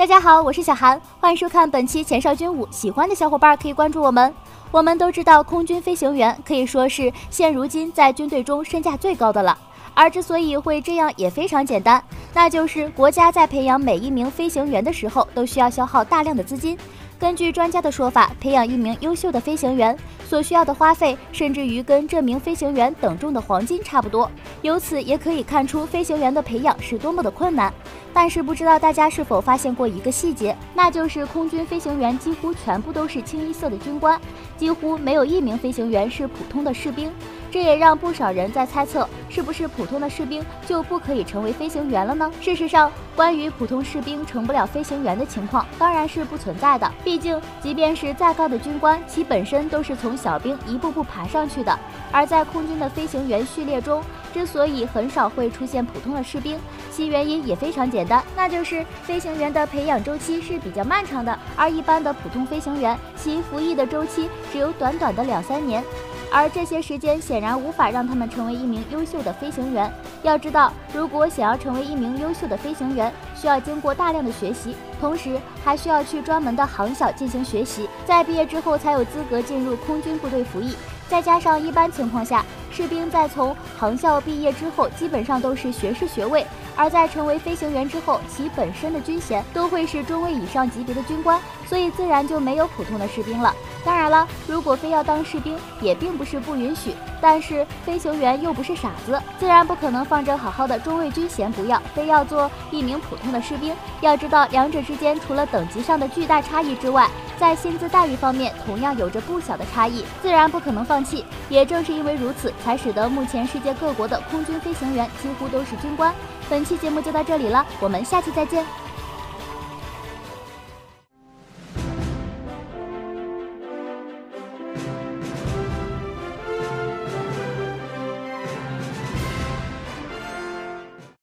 大家好，我是小韩，欢迎收看本期《前哨军五》。喜欢的小伙伴可以关注我们。我们都知道，空军飞行员可以说是现如今在军队中身价最高的了。而之所以会这样，也非常简单，那就是国家在培养每一名飞行员的时候，都需要消耗大量的资金。根据专家的说法，培养一名优秀的飞行员所需要的花费，甚至于跟这名飞行员等重的黄金差不多。由此也可以看出，飞行员的培养是多么的困难。但是不知道大家是否发现过一个细节，那就是空军飞行员几乎全部都是清一色的军官，几乎没有一名飞行员是普通的士兵。这也让不少人在猜测，是不是普通的士兵就不可以成为飞行员了呢？事实上，关于普通士兵成不了飞行员的情况，当然是不存在的。毕竟，即便是再高的军官，其本身都是从小兵一步步爬上去的。而在空军的飞行员序列中，之所以很少会出现普通的士兵，其原因也非常简单，那就是飞行员的培养周期是比较漫长的，而一般的普通飞行员，其服役的周期只有短短的两三年。而这些时间显然无法让他们成为一名优秀的飞行员。要知道，如果想要成为一名优秀的飞行员，需要经过大量的学习，同时还需要去专门的航校进行学习，在毕业之后才有资格进入空军部队服役。再加上一般情况下，士兵在从航校毕业之后，基本上都是学士学位。而在成为飞行员之后，其本身的军衔都会是中尉以上级别的军官，所以自然就没有普通的士兵了。当然了，如果非要当士兵，也并不是不允许。但是飞行员又不是傻子，自然不可能放着好好的中尉军衔不要，非要做一名普通的士兵。要知道，两者之间除了等级上的巨大差异之外，在薪资待遇方面同样有着不小的差异，自然不可能放弃。也正是因为如此，才使得目前世界各国的空军飞行员几乎都是军官。本期节目就到这里了，我们下期再见。